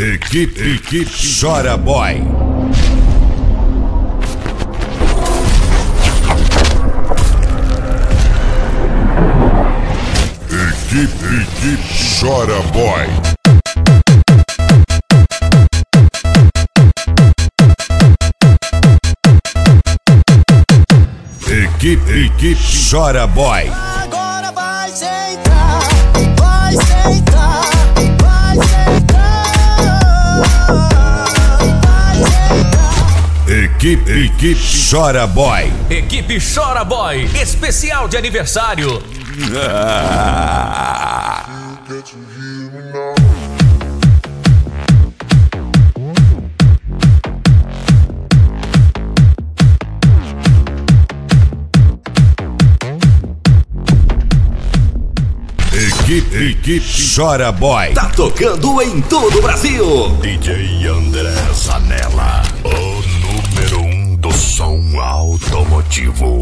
Equipe, equipe Chora Boy. Equipe, equipe Chora Boy. Equipe, equipe Chora Boy. Equipe, equipe Chora Boy. Equipe Chora Boy, especial de aniversário. Equipe, equipe Chora Boy. Tá tocando em todo o Brasil. DJ André Zanella, o